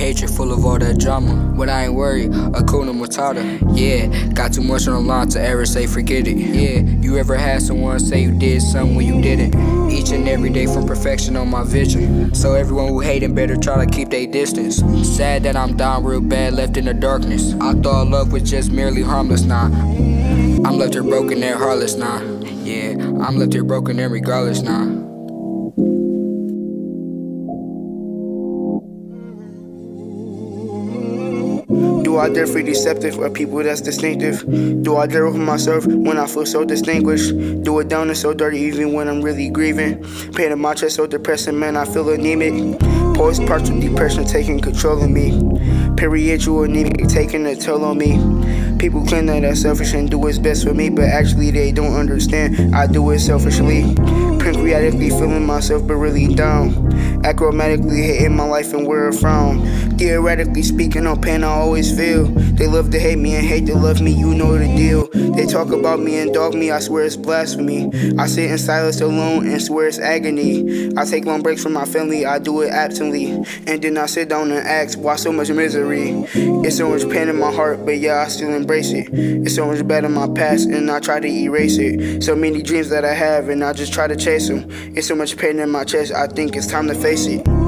hatred, full of all that drama. But I ain't worried, Hakuna Matata. Yeah, got too much on the line to ever say forget it. Yeah, you ever had someone say you did something when you didn't? Each and every day from perfection on my vision. So everyone who hating better try to keep their distance. Sad that I'm down real bad, left in the darkness. I thought love was just merely harmless, nah. I'm left here broken and heartless, nah. Yeah, I'm left here broken and regardless, nah. Do I dare be deceptive or people that's distinctive? Do I dare open myself when I feel so distinguished? Do it down and so dirty even when I'm really grieving? Pain in my chest so depressing, man, I feel anemic. Postpartum depression taking control of me. Perinatal anemia taking a toll on me. People claim that I'm selfish and do what's best for me, but actually they don't understand. I do it selfishly. Pancreatically feeling myself, but really down. Acromatically hating my life and where I'm from. Theoretically speaking on pain I always feel. They love to hate me and hate to love me, you know the deal. They talk about me and dog me, I swear it's blasphemy. I sit in silence alone and swear it's agony. I take long breaks from my family, I do it absently. And then I sit down and ask, why so much misery? It's so much pain in my heart, but yeah, I still embrace it. It's so much bad in my past, and I try to erase it. So many dreams that I have, and I just try to chase them. It's so much pain in my chest, I think it's time to face it.